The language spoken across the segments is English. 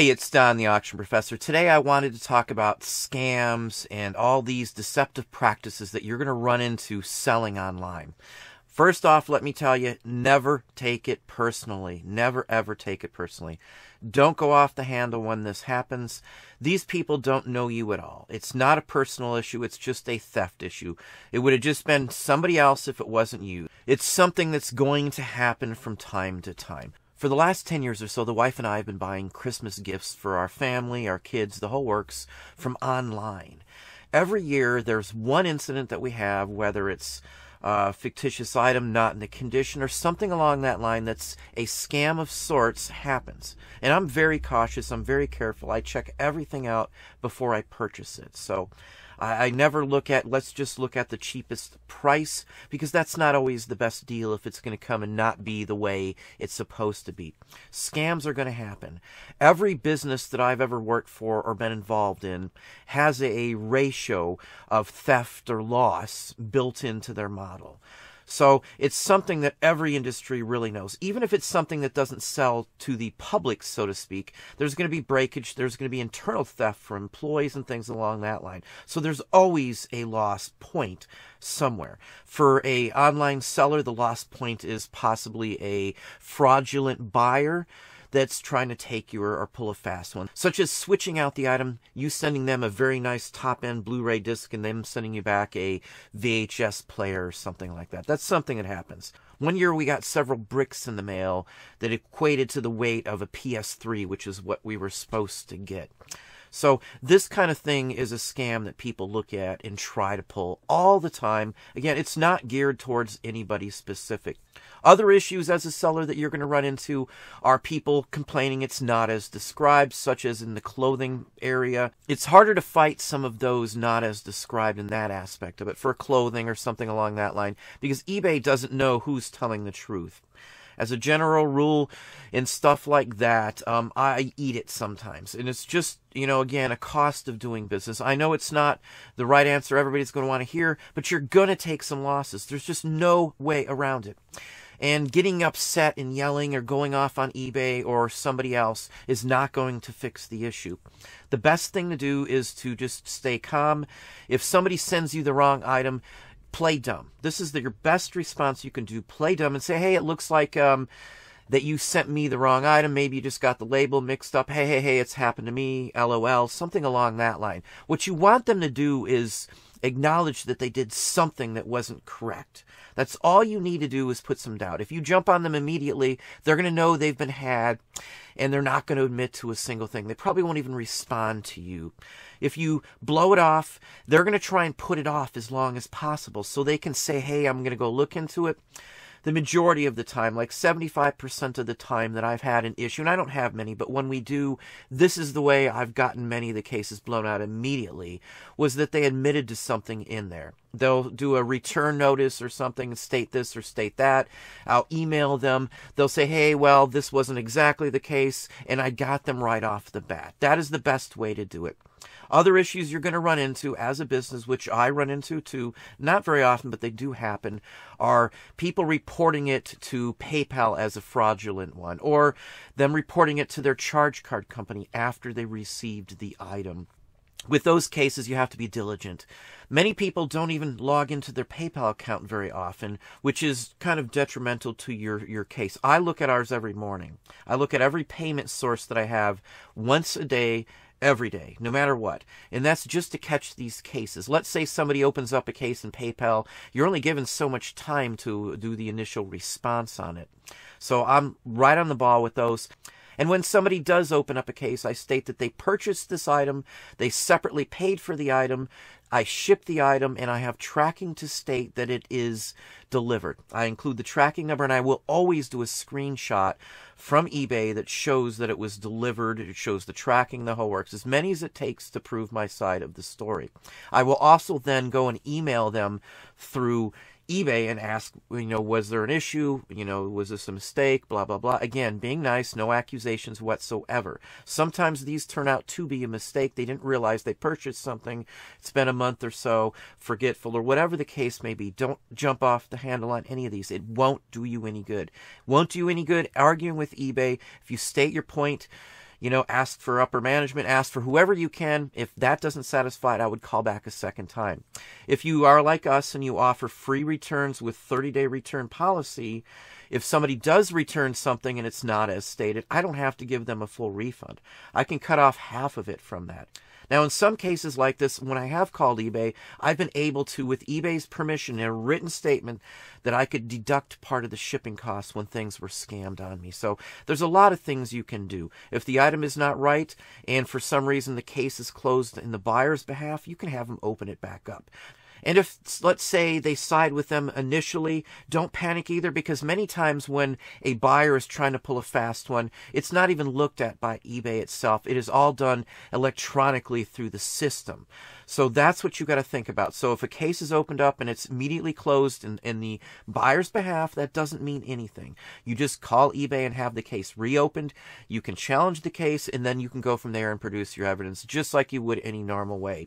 Hey, it's Don, the auction professor. Today I wanted to talk about scams and all these deceptive practices that you're going to run into selling online. First off, let me tell you, never take it personally. Never ever take it personally. Don't go off the handle when this happens. These people don't know you at all. It's not a personal issue, it's just a theft issue. It would have just been somebody else if it wasn't you. It's something that's going to happen from time to time. For the last 10 years or so, the wife and I have been buying Christmas gifts for our family, our kids, the whole works from online. Every year, there's one incident that we have, whether it's a fictitious item not in the condition or something along that line that's a scam of sorts happens. And I'm very cautious, I'm very careful. I check everything out before I purchase it. So I, I never look at, let's just look at the cheapest price because that's not always the best deal if it's going to come and not be the way it's supposed to be. Scams are going to happen. Every business that I've ever worked for or been involved in has a ratio of theft or loss built into their model. So it's something that every industry really knows. Even if it's something that doesn't sell to the public, so to speak, there's going to be breakage, there's going to be internal theft for employees and things along that line. So there's always a loss point somewhere. For a online seller, the loss point is possibly a fraudulent buyer that's trying to take you or, or, pull a fast one, such as switching out the item, you sending them a very nice top end Blu ray disc, and them sending you back a VHS player or something like that. That's something that happens. One year we got several bricks in the mail that equated to the weight of a PS3, which is what we were supposed to get. So this kind of thing is a scam that people look at and try to pull all the time. Again, it's not geared towards anybody specific. Other issues as a seller that you're going to run into are people complaining it's not as described, such as in the clothing area. It's harder to fight some of those not as described in that aspect of it for clothing or something along that line because eBay doesn't know who's telling the truth as a general rule and stuff like that, um, I eat it sometimes. And it's just, you know, again, a cost of doing business. I know it's not the right answer everybody's going to want to hear, but you're going to take some losses. There's just no way around it. And getting upset and yelling or going off on eBay or somebody else is not going to fix the issue. The best thing to do is to just stay calm. If somebody sends you the wrong item, play dumb. This is the, your best response you can do. Play dumb and say, hey, it looks like um, that you sent me the wrong item. Maybe you just got the label mixed up. Hey, hey, hey, it's happened to me. LOL. Something along that line. What you want them to do is acknowledge that they did something that wasn't correct. That's all you need to do is put some doubt. If you jump on them immediately, they're going to know they've been had and they're not going to admit to a single thing. They probably won't even respond to you. If you blow it off, they're going to try and put it off as long as possible so they can say, hey, I'm going to go look into it the majority of the time, like 75% of the time that I've had an issue, and I don't have many, but when we do, this is the way I've gotten many of the cases blown out immediately, was that they admitted to something in there. They'll do a return notice or something, state this or state that. I'll email them. They'll say, hey, well, this wasn't exactly the case, and I got them right off the bat. That is the best way to do it. Other issues you're going to run into as a business, which I run into too, not very often, but they do happen, are people reporting it to PayPal as a fraudulent one, or them reporting it to their charge card company after they received the item. With those cases, you have to be diligent. Many people don't even log into their PayPal account very often, which is kind of detrimental to your, your case. I look at ours every morning. I look at every payment source that I have once a day every day, no matter what. And that's just to catch these cases. Let's say somebody opens up a case in PayPal. You're only given so much time to do the initial response on it. So I'm right on the ball with those. And when somebody does open up a case, I state that they purchased this item, they separately paid for the item, I ship the item, and I have tracking to state that it is delivered. I include the tracking number, and I will always do a screenshot from eBay that shows that it was delivered. It shows the tracking, the whole works, as many as it takes to prove my side of the story. I will also then go and email them through eBay and ask, you know, was there an issue? You know, was this a mistake? Blah, blah, blah. Again, being nice, no accusations whatsoever. Sometimes these turn out to be a mistake. They didn't realize they purchased something. It's been a month or so, forgetful, or whatever the case may be. Don't jump off the handle on any of these. It won't do you any good. Won't do you any good arguing with eBay. If you state your point, you know, ask for upper management, ask for whoever you can. If that doesn't satisfy it, I would call back a second time. If you are like us and you offer free returns with 30 day return policy, if somebody does return something and it's not as stated, I don't have to give them a full refund. I can cut off half of it from that. Now, in some cases like this, when I have called eBay, I've been able to, with eBay's permission, in a written statement, that I could deduct part of the shipping costs when things were scammed on me. So there's a lot of things you can do. If the item is not right, and for some reason the case is closed in the buyer's behalf, you can have them open it back up. And if, let's say, they side with them initially, don't panic either because many times when a buyer is trying to pull a fast one, it's not even looked at by eBay itself. It is all done electronically through the system. So that's what you got to think about. So if a case is opened up and it's immediately closed in, in the buyer's behalf, that doesn't mean anything. You just call eBay and have the case reopened. You can challenge the case and then you can go from there and produce your evidence just like you would any normal way.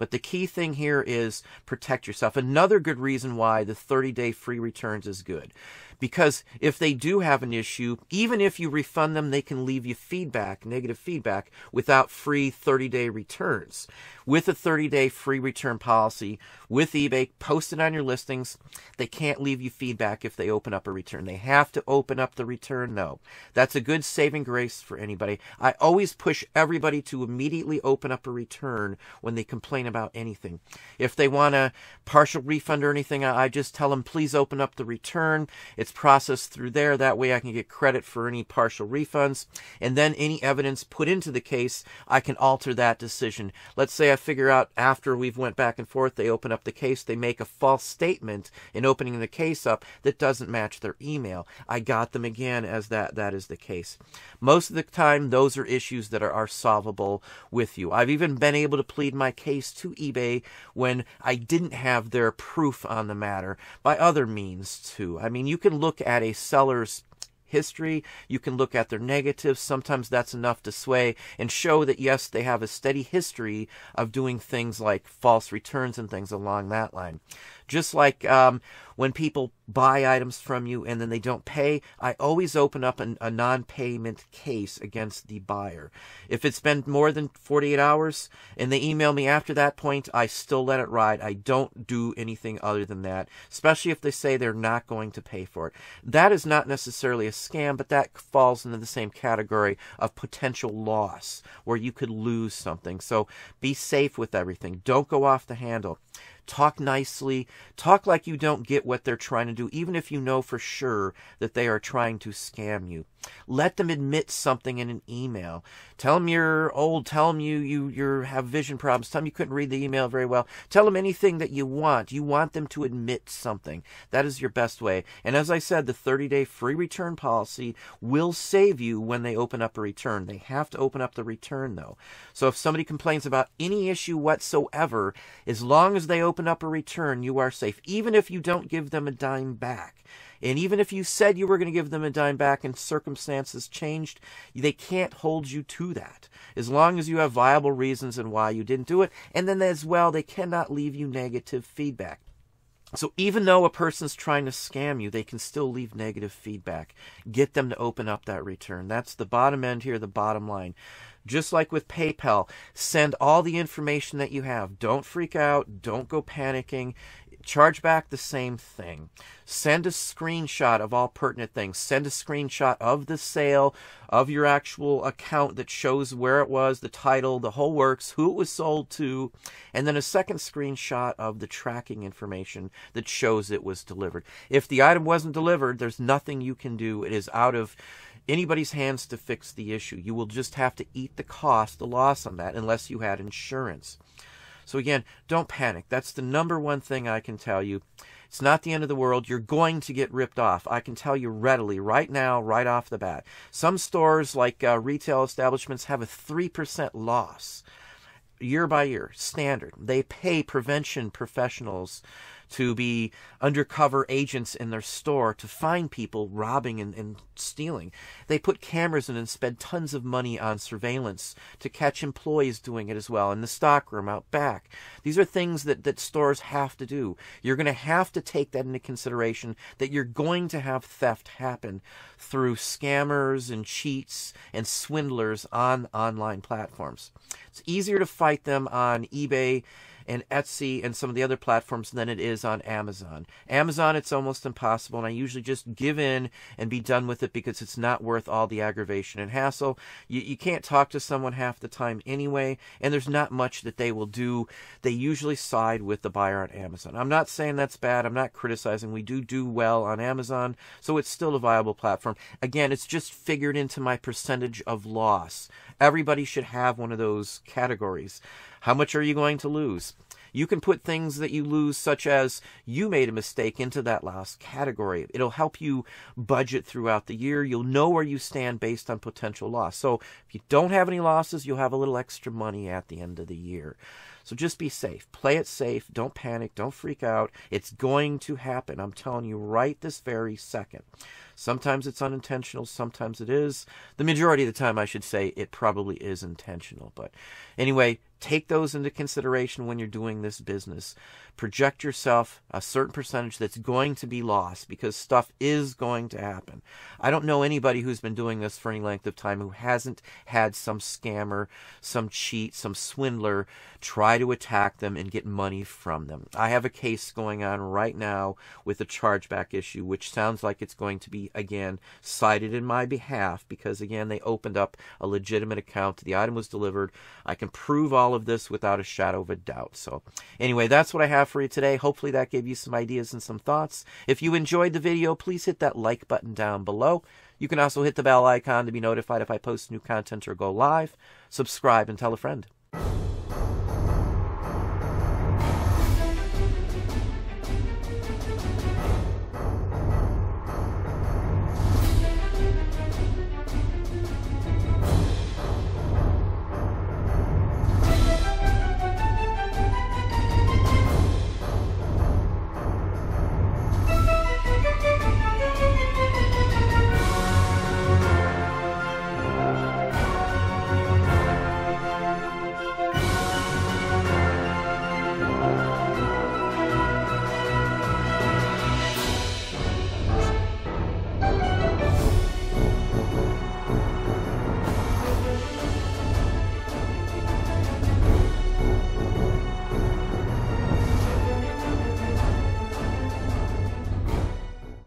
But the key thing here is protect yourself. Another good reason why the 30 day free returns is good. Because if they do have an issue, even if you refund them, they can leave you feedback, negative feedback, without free 30 day returns. With a 30 day free return policy with eBay posted on your listings, they can't leave you feedback if they open up a return. They have to open up the return, no. That's a good saving grace for anybody. I always push everybody to immediately open up a return when they complain about anything. If they want a partial refund or anything, I just tell them, please open up the return. It's processed through there. That way I can get credit for any partial refunds. And then any evidence put into the case, I can alter that decision. Let's say I figure out after we've went back and forth, they open up the case, they make a false statement in opening the case up that doesn't match their email. I got them again as that that is the case. Most of the time, those are issues that are, are solvable with you. I've even been able to plead my case to eBay when I didn't have their proof on the matter by other means too. I mean, you can look at a seller's history. You can look at their negatives. Sometimes that's enough to sway and show that, yes, they have a steady history of doing things like false returns and things along that line. Just like um, when people buy items from you and then they don't pay, I always open up an, a non payment case against the buyer. If it's been more than 48 hours and they email me after that point, I still let it ride. I don't do anything other than that, especially if they say they're not going to pay for it. That is not necessarily a scam, but that falls into the same category of potential loss where you could lose something. So be safe with everything. Don't go off the handle. Talk nicely. Talk like you don't get what they're trying to do, even if you know for sure that they are trying to scam you. Let them admit something in an email. Tell them you're old. Tell them you, you, you have vision problems. Tell them you couldn't read the email very well. Tell them anything that you want. You want them to admit something. That is your best way. And as I said, the 30 day free return policy will save you when they open up a return. They have to open up the return though. So if somebody complains about any issue whatsoever, as long as they open up a return, you are safe. Even if you don't give them a dime back. And even if you said you were going to give them a dime back and circumstances changed, they can't hold you to that. As long as you have viable reasons and why you didn't do it. And then as well, they cannot leave you negative feedback. So even though a person's trying to scam you, they can still leave negative feedback. Get them to open up that return. That's the bottom end here, the bottom line. Just like with PayPal, send all the information that you have. Don't freak out. Don't go panicking. Charge back the same thing. Send a screenshot of all pertinent things. Send a screenshot of the sale, of your actual account that shows where it was, the title, the whole works, who it was sold to, and then a second screenshot of the tracking information that shows it was delivered. If the item wasn't delivered, there's nothing you can do. It is out of anybody's hands to fix the issue. You will just have to eat the cost, the loss on that, unless you had insurance. So again, don't panic. That's the number one thing I can tell you. It's not the end of the world. You're going to get ripped off. I can tell you readily, right now, right off the bat. Some stores, like uh, retail establishments, have a 3% loss year by year, standard. They pay prevention professionals to be undercover agents in their store to find people robbing and, and stealing. They put cameras in and spend tons of money on surveillance to catch employees doing it as well in the stockroom out back. These are things that, that stores have to do. You're going to have to take that into consideration that you're going to have theft happen through scammers and cheats and swindlers on online platforms. It's easier to fight them on eBay and Etsy and some of the other platforms than it is on Amazon. Amazon, it's almost impossible, and I usually just give in and be done with it because it's not worth all the aggravation and hassle. You, you can't talk to someone half the time anyway, and there's not much that they will do. They usually side with the buyer on Amazon. I'm not saying that's bad. I'm not criticizing. We do do well on Amazon, so it's still a viable platform. Again, it's just figured into my percentage of loss. Everybody should have one of those categories. How much are you going to lose? You can put things that you lose, such as you made a mistake, into that last category. It'll help you budget throughout the year. You'll know where you stand based on potential loss. So if you don't have any losses, you'll have a little extra money at the end of the year. So just be safe. Play it safe. Don't panic. Don't freak out. It's going to happen. I'm telling you right this very second. Sometimes it's unintentional, sometimes it is. The majority of the time, I should say, it probably is intentional. But anyway, take those into consideration when you're doing this business. Project yourself a certain percentage that's going to be lost because stuff is going to happen. I don't know anybody who's been doing this for any length of time who hasn't had some scammer, some cheat, some swindler try to attack them and get money from them. I have a case going on right now with a chargeback issue, which sounds like it's going to be again cited in my behalf because again they opened up a legitimate account. The item was delivered. I can prove all of this without a shadow of a doubt. So anyway that's what i have for you today. Hopefully that gave you some ideas and some thoughts. If you enjoyed the video please hit that like button down below. You can also hit the bell icon to be notified if i post new content or go live. Subscribe and tell a friend